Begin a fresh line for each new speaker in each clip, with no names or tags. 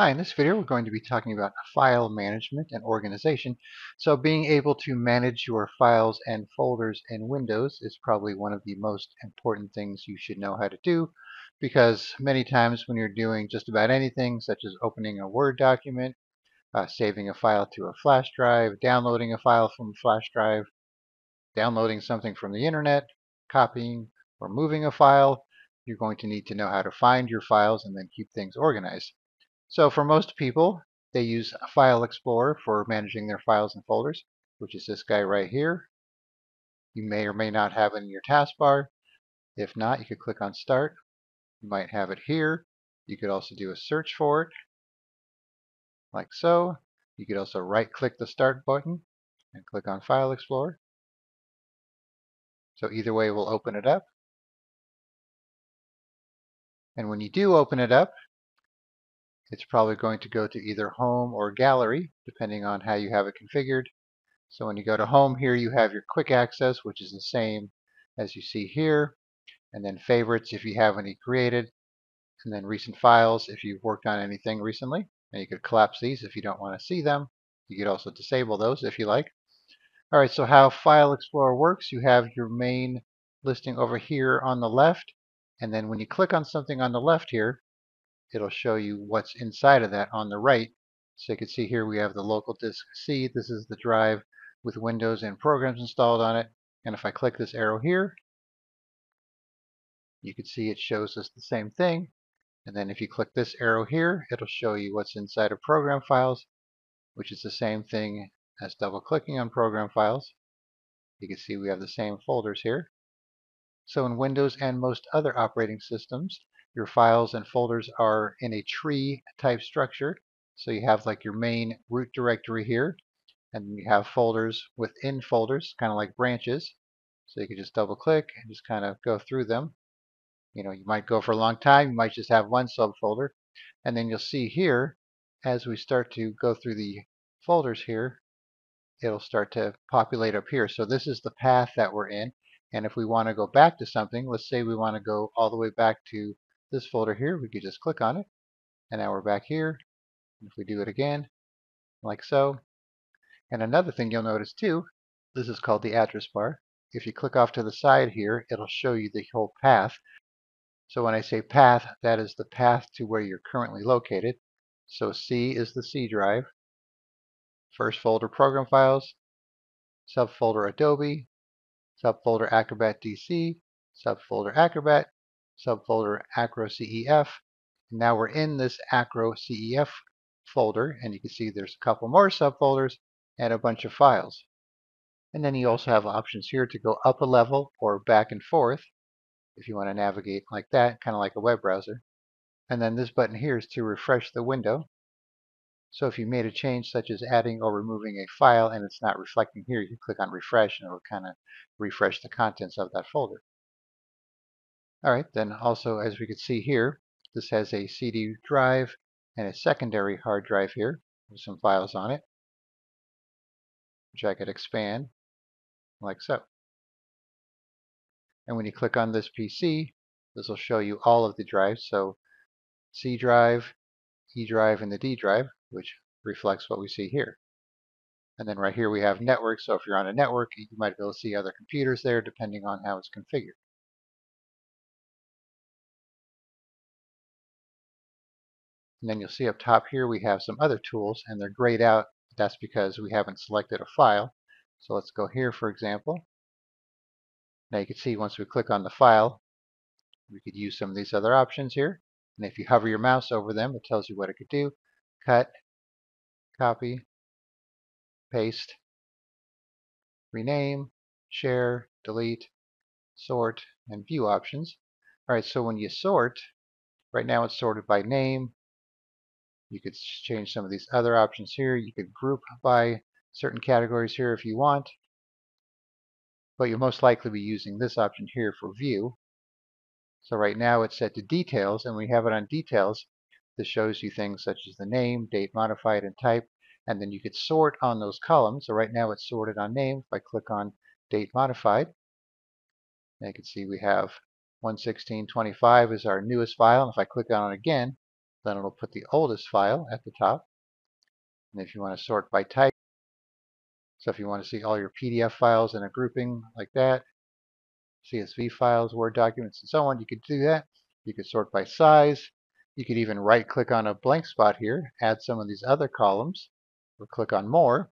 Hi, in this video we're going to be talking about file management and organization. So being able to manage your files and folders in Windows is probably one of the most important things you should know how to do because many times when you're doing just about anything such as opening a Word document, uh, saving a file to a flash drive, downloading a file from a flash drive, downloading something from the internet, copying or moving a file, you're going to need to know how to find your files and then keep things organized. So for most people, they use File Explorer for managing their files and folders, which is this guy right here. You may or may not have it in your taskbar. If not, you could click on Start. You might have it here. You could also do a search for it, like so. You could also right-click the Start button and click on File Explorer. So either way, we'll open it up. And when you do open it up, it's probably going to go to either home or gallery, depending on how you have it configured. So when you go to home here, you have your quick access, which is the same as you see here. And then favorites if you have any created. And then recent files if you've worked on anything recently. And you could collapse these if you don't want to see them. You could also disable those if you like. All right, so how File Explorer works, you have your main listing over here on the left. And then when you click on something on the left here, it'll show you what's inside of that on the right. So you can see here we have the local disk C. This is the drive with Windows and programs installed on it. And if I click this arrow here, you can see it shows us the same thing. And then if you click this arrow here, it'll show you what's inside of program files, which is the same thing as double clicking on program files. You can see we have the same folders here. So in Windows and most other operating systems, your files and folders are in a tree type structure. So you have like your main root directory here, and you have folders within folders, kind of like branches. So you can just double click and just kind of go through them. You know, you might go for a long time, you might just have one subfolder. And then you'll see here, as we start to go through the folders here, it'll start to populate up here. So this is the path that we're in. And if we want to go back to something, let's say we want to go all the way back to this folder here, we could just click on it. And now we're back here. If we do it again, like so. And another thing you'll notice too, this is called the address bar. If you click off to the side here, it'll show you the whole path. So when I say path, that is the path to where you're currently located. So C is the C drive. First folder program files, subfolder Adobe, subfolder Acrobat DC, subfolder Acrobat, subfolder Acro CEF. Now we're in this Acro CEF folder, and you can see there's a couple more subfolders and a bunch of files. And then you also have options here to go up a level or back and forth if you want to navigate like that, kind of like a web browser. And then this button here is to refresh the window. So if you made a change such as adding or removing a file and it's not reflecting here, you click on refresh and it will kind of refresh the contents of that folder. All right, then also as we can see here, this has a CD drive and a secondary hard drive here with some files on it, which I could expand like so. And when you click on this PC, this will show you all of the drives. So C drive, E drive, and the D drive, which reflects what we see here. And then right here we have network. So if you're on a network, you might be able to see other computers there depending on how it's configured. And then you'll see up top here we have some other tools and they're grayed out. That's because we haven't selected a file. So let's go here for example. Now you can see once we click on the file, we could use some of these other options here. And if you hover your mouse over them, it tells you what it could do. Cut, copy, paste, rename, share, delete, sort, and view options. All right, so when you sort, right now it's sorted by name, you could change some of these other options here. You could group by certain categories here if you want. But you'll most likely be using this option here for view. So right now it's set to details, and we have it on details. This shows you things such as the name, date modified, and type. And then you could sort on those columns. So right now it's sorted on name. If I click on date modified, you can see we have 116.25 is our newest file. And if I click on it again, then it'll put the oldest file at the top. And if you want to sort by type, so if you want to see all your PDF files in a grouping like that, CSV files, Word documents, and so on, you could do that. You could sort by size. You could even right click on a blank spot here, add some of these other columns, or click on more,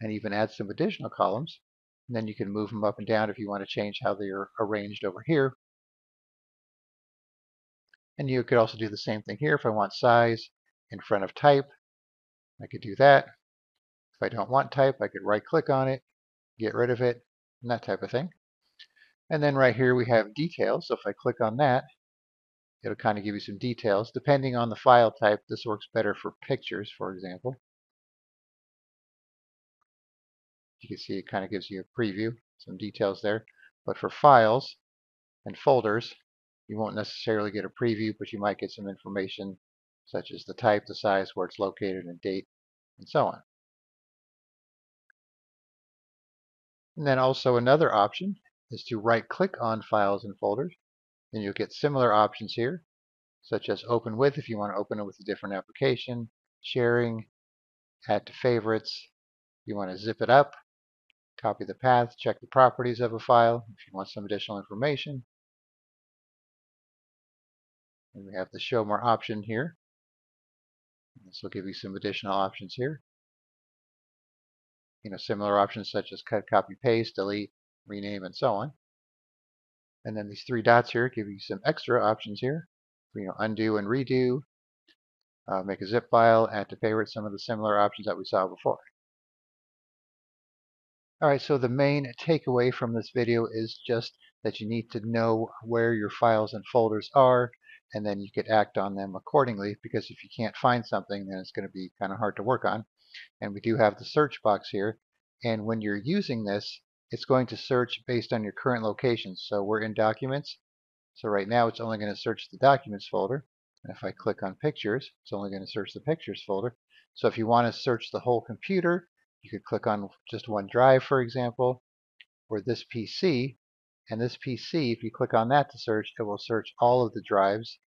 and even add some additional columns. And then you can move them up and down if you want to change how they're arranged over here. And you could also do the same thing here. If I want size in front of type, I could do that. If I don't want type, I could right click on it, get rid of it, and that type of thing. And then right here we have details. So if I click on that, it'll kind of give you some details. Depending on the file type, this works better for pictures, for example. You can see it kind of gives you a preview, some details there. But for files and folders, you won't necessarily get a preview, but you might get some information such as the type, the size, where it's located, and date, and so on. And then also another option is to right click on files and folders. and you'll get similar options here, such as open with if you want to open it with a different application, sharing, add to favorites. You want to zip it up, copy the path, check the properties of a file if you want some additional information. And we have the show more option here. This will give you some additional options here. You know, similar options such as cut, copy, paste, delete, rename, and so on. And then these three dots here give you some extra options here. You know, undo and redo, uh, make a zip file, add to favorite, some of the similar options that we saw before. Alright, so the main takeaway from this video is just that you need to know where your files and folders are and then you could act on them accordingly because if you can't find something then it's going to be kind of hard to work on. And we do have the search box here and when you're using this it's going to search based on your current location. So we're in Documents. So right now it's only going to search the Documents folder. And if I click on Pictures, it's only going to search the Pictures folder. So if you want to search the whole computer, you could click on just OneDrive, for example, or this PC. And this PC, if you click on that to search, it will search all of the drives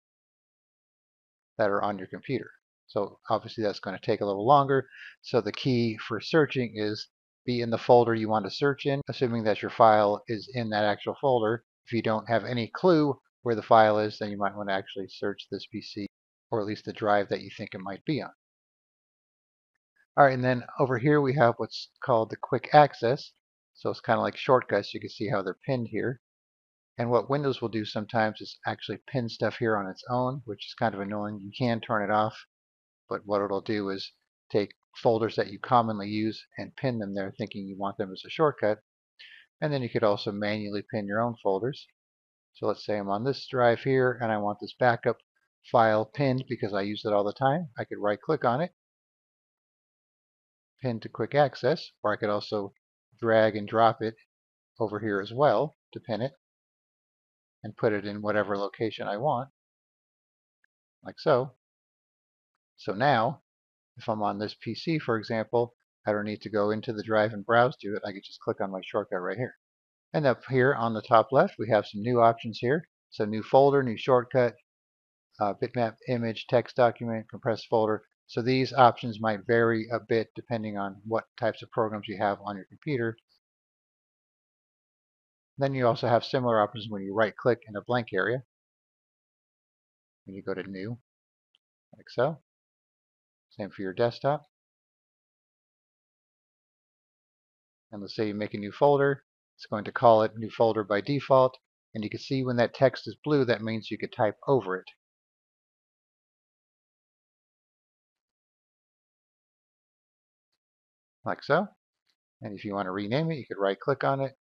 that are on your computer. So obviously that's going to take a little longer. So the key for searching is be in the folder you want to search in, assuming that your file is in that actual folder. If you don't have any clue where the file is, then you might want to actually search this PC, or at least the drive that you think it might be on. All right, and then over here we have what's called the quick access. So it's kind of like shortcuts. You can see how they're pinned here. And what Windows will do sometimes is actually pin stuff here on its own, which is kind of annoying. You can turn it off, but what it'll do is take folders that you commonly use and pin them there thinking you want them as a shortcut. And then you could also manually pin your own folders. So let's say I'm on this drive here and I want this backup file pinned because I use it all the time. I could right click on it, pin to quick access, or I could also drag and drop it over here as well to pin it and put it in whatever location I want, like so. So now if I'm on this PC, for example, I don't need to go into the drive and browse to it. I can just click on my shortcut right here. And up here on the top left, we have some new options here. So new folder, new shortcut, uh, bitmap, image, text document, compressed folder. So these options might vary a bit depending on what types of programs you have on your computer. Then you also have similar options when you right click in a blank area. When you go to new, like so. Same for your desktop. And let's say you make a new folder. It's going to call it new folder by default. And you can see when that text is blue, that means you could type over it. Like so. And if you want to rename it, you could right click on it,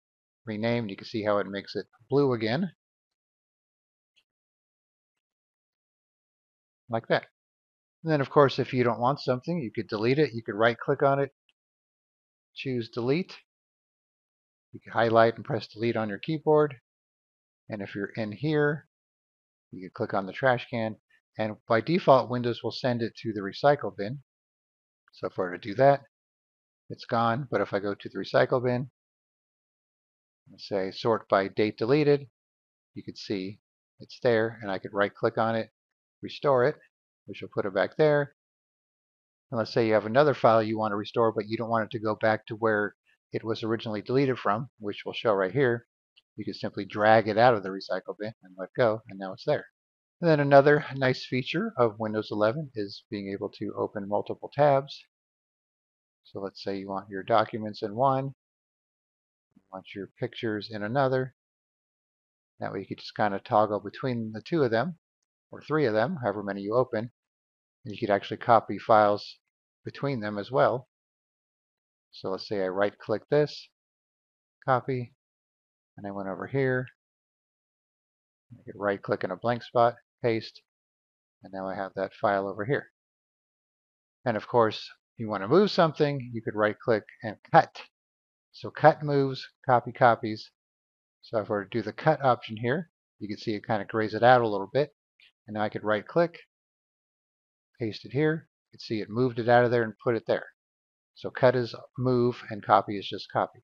rename, and you can see how it makes it blue again. Like that. And then, of course, if you don't want something, you could delete it. You could right-click on it, choose Delete. You can highlight and press Delete on your keyboard. And if you're in here, you can click on the trash can. And by default, Windows will send it to the recycle bin. So if I were to do that, it's gone. But if I go to the recycle bin, and say sort by date deleted, you could see it's there. And I could right-click on it, restore it. which will put it back there. And let's say you have another file you want to restore, but you don't want it to go back to where it was originally deleted from, which will show right here. You can simply drag it out of the recycle bin and let go, and now it's there. And then another nice feature of Windows 11 is being able to open multiple tabs. So let's say you want your documents in one, you want your pictures in another. That way you could just kind of toggle between the two of them, or three of them, however many you open. And you could actually copy files between them as well. So let's say I right click this, copy, and I went over here. I could right click in a blank spot, paste, and now I have that file over here. And of course, if you want to move something, you could right click and cut. So cut moves, copy copies. So if I were to do the cut option here, you can see it kind of grays it out a little bit. And now I could right click, paste it here. You can see it moved it out of there and put it there. So cut is move and copy is just copy.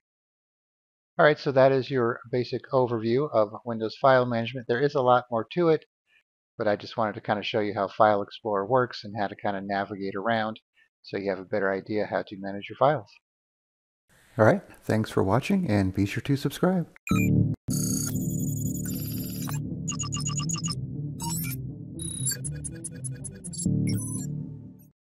All right, so that is your basic overview of Windows File Management. There is a lot more to it, but I just wanted to kind of show you how File Explorer works and how to kind of navigate around so you have a better idea how to manage your files.
All right, thanks for watching and be sure to subscribe.